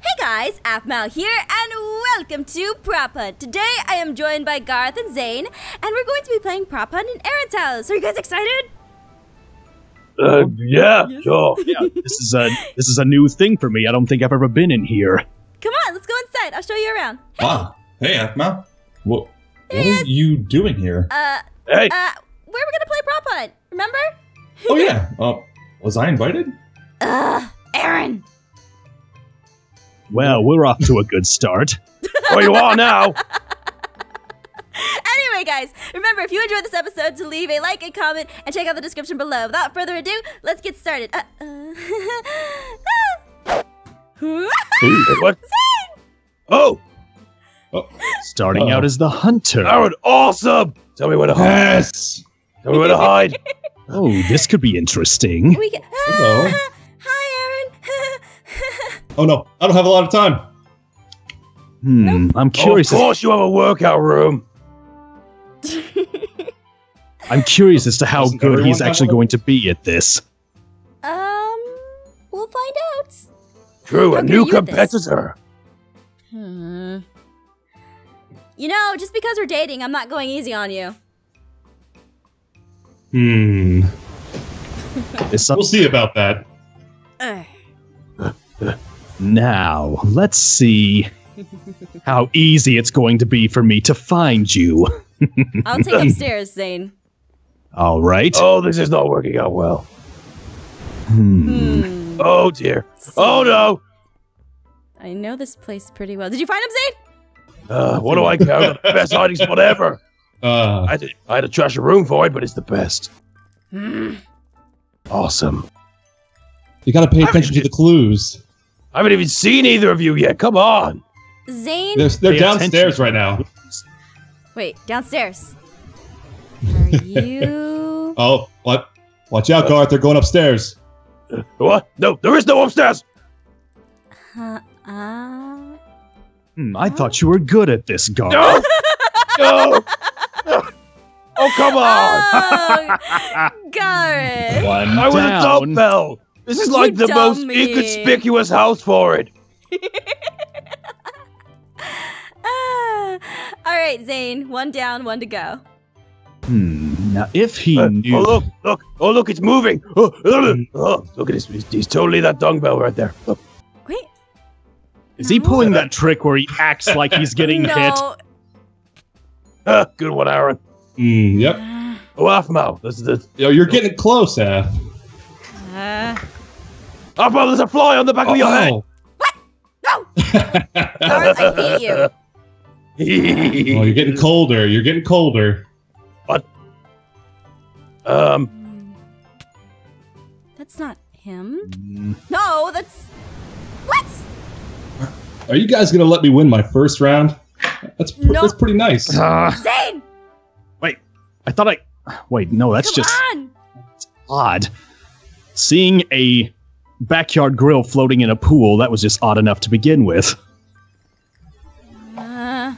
Hey guys, Aphmau here, and welcome to Prop Hunt. Today I am joined by Garroth and Zane, and we're going to be playing Prop Hunt in Aaron's house. Are you guys excited? Uh, yeah, Yes. sure. yeah, this is a this is a new thing for me. I don't think I've ever been in here. Come on, let's go inside. I'll show you around. Ah, hey, Aphmau. What, what Yes. are you doing here? Uh, Hey, uh, where we're gonna play Prop Hunt, remember? oh, yeah. Uh, was I invited? Ugh, Aaron. Well, we're off to a good start. where you are now? Anyway, guys, remember if you enjoyed this episode to leave a like and comment and check out the description below. Without further ado, let's get started. Uh, uh, Ooh. Hey, what? Oh, Starting Uh-oh. out as the hunter. Aaron, awesome! Tell me where to hide. Yes. Tell me where to hide. Oh, this could be interesting. we can. Hello. Hi, Aaron. Oh, no. I don't have a lot of time. Hmm, I'm Oh, of course you have a workout room. I'm curious as to how Doesn't good he's actually going to be at this. um, we'll find out. True, How a new are you at this? competitor. Hmm. You know, just because we're dating, I'm not going easy on you. Hmm. Is some- We'll see about that. Ugh. now, let's see how easy it's going to be for me to find you. I'll take upstairs, Zane. All right. Oh, this is not working out well. Hmm. Hmm. Oh dear. Oh no. I know this place pretty well. Did you find him, Zane? Uh, what do I care? The best hiding spot ever. Uh, I had, to, I had to trash a room for it, but it's the best. Hmm. Awesome. you gotta pay attention to the clues. I haven't even seen either of you yet. Come on. Zane? They're, they're Pay downstairs attention. right now. Wait, downstairs. Are you? Oh, what? Watch out, Garroth. They're going upstairs. What? No, there is no upstairs. Uh, uh... Hmm, I thought you were good at this, Gar. No. no. Oh, come on. Oh, Garroth. One I was a dumbbell. This is like You the most dummy. inconspicuous house for it. Ah. All right, Zane. One down, one to go. Hmm. Now, if he Uh, knew. oh, look, look. Oh, look, it's moving. Oh, oh, oh, look at this. He's, he's totally that dumbbell right there. Look. Wait. Is he pulling that trick where he acts like he's getting no. hit? Ah, good one, Aaron. Hmm, yep. Oh, Aphmau. This is the. Yo, you're getting close, Aph. Uh, Aphmau, there's a fly on the back of your head. Oh. no. Garroth, I hate you. oh, you're getting colder. You're getting colder. What? Um, That's not him. Hmm, No, that's. What? Are you guys gonna let me win my first round? That's pr- No. that's pretty nice. ah, Zane! I thought I. Wait, no, that's Come just on! odd. Seeing a backyard grill floating in a pool, that was just odd enough to begin with. Uh,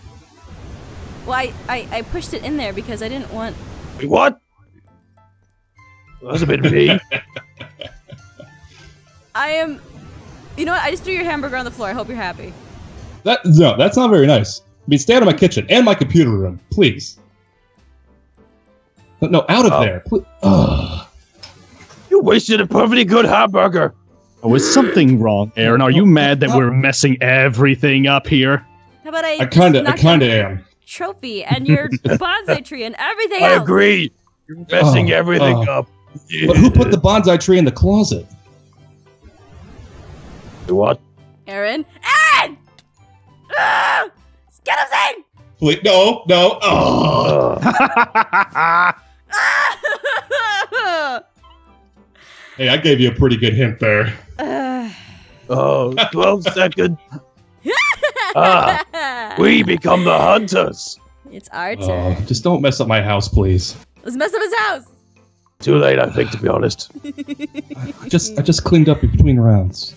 well, I, I, I pushed it in there because I didn't want. wait, what? That was a bit mean. I am. You know what? I just threw your hamburger on the floor. I hope you're happy. That no, that's not very nice. I mean, stay out of my kitchen and my computer room, please. No, no out of Oh. there. Pl- Ugh. you wasted a perfectly good hamburger. Oh, is something wrong, Aaron? Are you mad that we're messing everything up here? How about I? I just kind of, I kind of am. Trophy and your bonsai tree and everything I else. agree. You're messing Oh, everything oh. up. But who put the bonsai tree in the closet? what? Aaron. Aaron! Ah! Get him, Zane! Please, no, no. Oh. Uh! Hey, I gave you a pretty good hint there. Ah. oh, 12 seconds. Ah, we become the hunters. it's our Oh, turn. just don't mess up my house, please. Let's mess up his house. Too late, I think, to be honest. I just, I just cleaned up between rounds.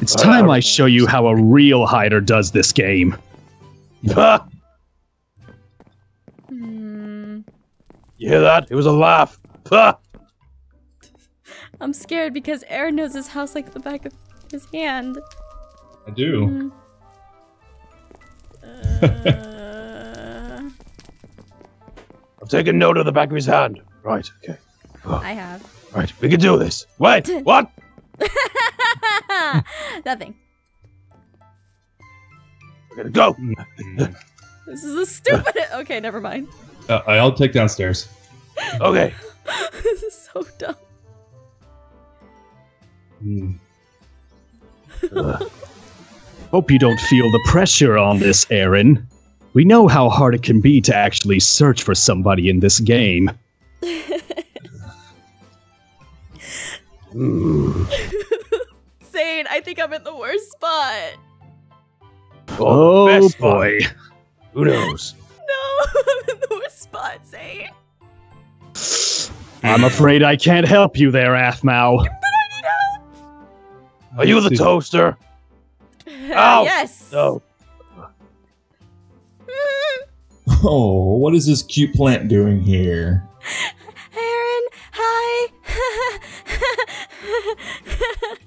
It's time I show you how a real hider does this game. You hear that? It was a laugh. I'm scared because Aaron knows his house like the back of his hand. I do. Uh, I've taken note of the back of his hand. Right, okay. I have. Right, we can do this. Wait, what? Nothing. We're gonna go. This is a stupid. okay, never mind. Uh, I'll take downstairs. Okay. this is so dumb. Mm. Hope you don't feel the pressure on this, Aaron. We know how hard it can be to actually search for somebody in this game. Zane, I think I'm in the worst spot. Oh, best spot. boy. Who knows? No, I'm in the worst spot, Zane. I'm afraid I can't help you there, Aphmau. Are you the toaster? Ow. yes. No. Oh, what is this cute plant doing here? Aaron, hi.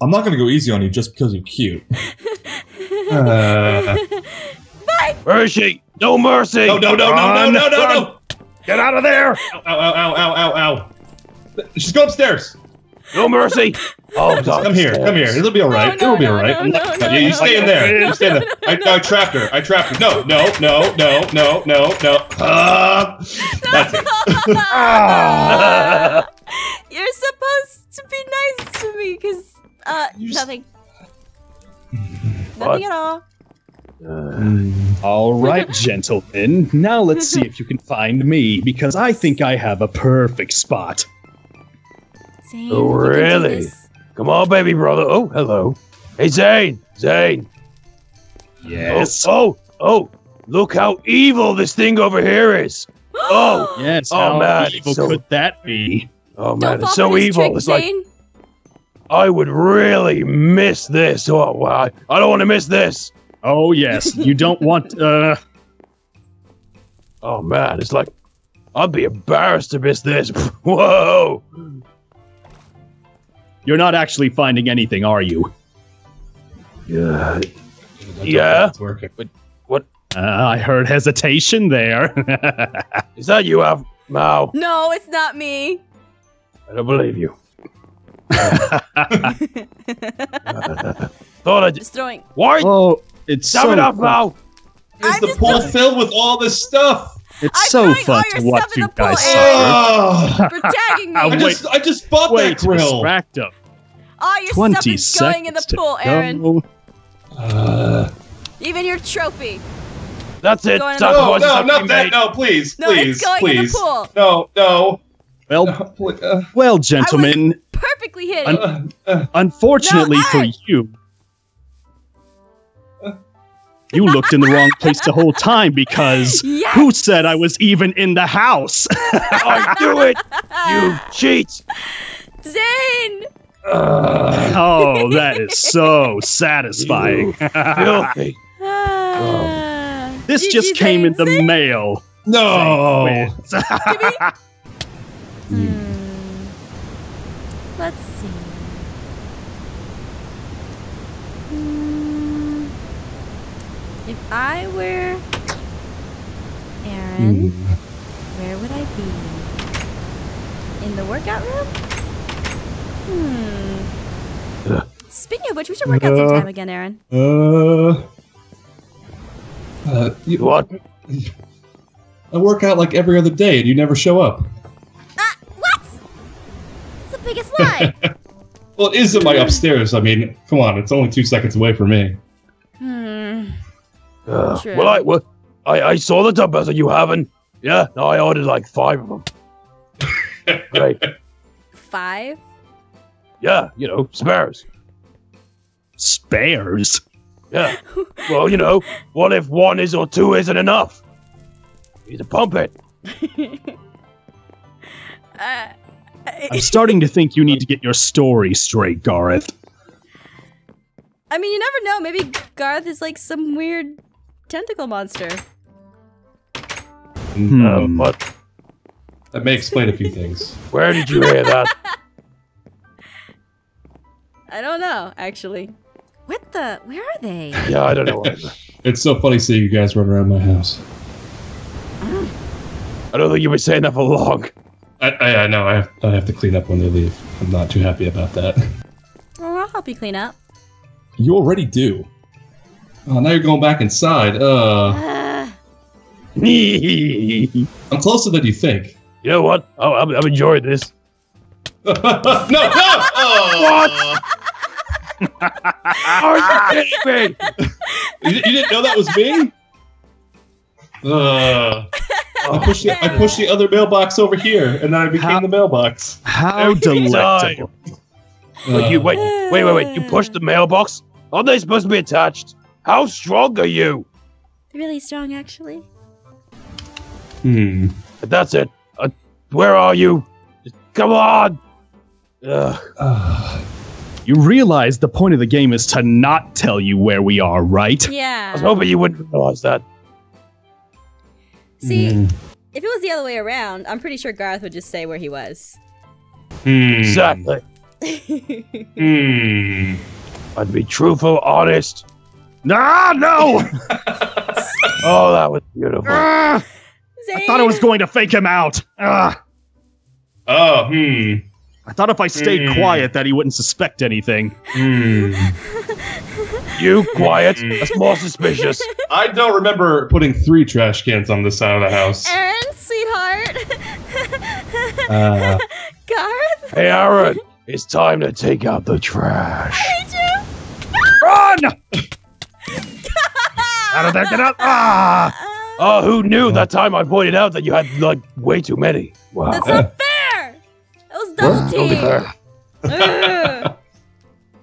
I'm not gonna go easy on you just because you're cute. Uh, Where is she? No mercy. no, no, no, no, no, no, no, no! Get out of there. Ow, ow, ow, ow, ow, ow. She's go upstairs. No mercy. Oh, God. Come here, come here. It'll be all right. No, no, It'll be no, all right. no, no, yeah, you stay in there. no, You stay in there. I, I trapped her. I trapped her. No, no, no, no, no, no, no. Uh, that's it. Ah. You're supposed to be nice to me, cause uh, You s- nothing. What? Nothing at all. Uh, All right, gentlemen. Now let's see if you can find me, because I think I have a perfect spot. Zane, Oh, you can do really? come on, baby brother. Oh, hello. Hey, Zane. Zane. Yes. Oh, oh, oh. Look how evil this thing over here is. Oh, Yes. Oh, how man, evil so- could that be? oh Don't man, it's so evil. trick, it's like I would really miss this. Oh, wow. I, I don't want to miss this. Oh yes. You don't want. Uh. Oh man, it's like I'd be embarrassed to miss this. Whoa. You're not actually finding anything, are you? Yeah. Yeah? It's working. Uh, I heard hesitation there. Is that you, Aph? Mao? No, it's not me. I don't believe you. Thought I just. Just throwing. Why? oh, it's Stop so it up, fun- Mao! Is I'm the pool throwing- filled with all this stuff? It's I'm so throwing fun all to watch you guys Aaron. suffer. Oh, For tagging me. I just, I just bought Way that to grill. distract them. All your Twenty stuff is going in the seconds pool, Aaron. go. Uh, Even your trophy. That's it. Going in Stop the- no, no, not we that. made. No, please, No, please, it's going please. in the pool. No, no. Well, no please, uh, well, gentlemen. Perfectly hidden. uh, uh, Unfortunately No, for you, you looked in the wrong place the whole time because Yes! who said I was even in the house? I do it! You cheat! Zane! Uh, oh, that is so satisfying. filthy. Ah. this GG, just came in the Zane. mail. no. Hmm. Let's see. Hmm. If I were Aaron, where would I be? In the workout room? Hmm. Ugh. Speaking of which, we should work out Uh. sometime again, Aaron. Uh, uh, you, What? I work out like every other day, and you never show up. Ah, what? It's the biggest lie. Well, it is in my upstairs. I mean, come on, it's only two seconds away from me. hmm. Uh, True. well, I, well, I, I saw the dumbbells that you haven't. Yeah, no, I ordered like five of them. Great. Five? Yeah, you know, spares. Spares. Yeah. Well, you know, what if one is or two isn't enough? You need to pump it. Uh, I'm starting to think you need to get your story straight, Garroth. I mean, you never know. Maybe Garroth is like some weird tentacle monster. Hmm. Uh, but That may explain a few things. where did you hear that? I don't know, actually. What the? Where are they? Yeah, I don't know. It's so funny seeing you guys run around my house. I don't think you've been saying that for long. I, I, I know. I have, I have to clean up when they leave. I'm not too happy about that. Oh, I'll help you clean up. You already do. Oh, now you're going back inside. Uh, Uh, I'm closer than you think. You know what? Oh, I'm, I'm enjoying this. no, no! Oh. Are you kidding me? You, you didn't know that was me? Uh, I pushed the, I pushed the other mailbox over here, and then I became How- the mailbox. How Every delectable. Wait, you wait, wait, wait, wait. You pushed the mailbox? Aren't they supposed to be attached? How strong are you? really strong, actually. Hmm. That's it. Uh, where are you? Just, come on. Ugh. Uh, You realize the point of the game is to not tell you where we are, right? Yeah. I was Yeah. hoping you wouldn't realize that. See, hmm. if it was the other way around, I'm pretty sure Garroth would just say where he was. Hmm. Exactly. Hmm. I'd be truthful, honest. Ah, no! Oh, that was beautiful. Ah, Zane, I thought I was going to fake him out. Ah, Oh, hmm. I thought if I stayed Hmm. quiet that he wouldn't suspect anything. Hmm. You quiet. That's more suspicious. I don't remember putting three trash cans on this side of the house. Aaron, sweetheart. Uh, Garroth, Hey, Aaron, it's time to take out the trash. I hate you. Run! out of there, get out! Ah! Oh, who knew that time I pointed out that you had, like, way too many? Wow. That's not fair. That was double team. fair.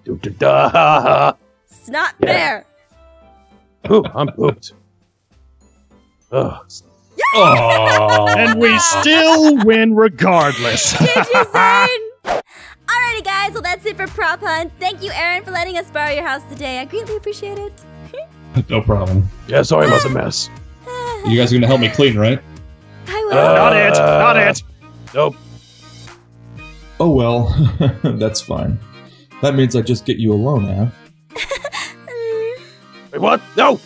Do, do, da. It's not Yeah. fair. Poop, I'm pooped. Ugh. oh. And we still win regardless. Did you, Zane? Alrighty, guys. Well, that's it for Prop Hunt. Thank you, Aaron, for letting us borrow your house today. I greatly appreciate it. no problem. Yeah, sorry, it was a mess. You guys are gonna help me clean, right? I will. Uh, not it, not it. Nope. Oh well, that's fine. That means I just get you alone, Aph. Mm. Wait, what? No!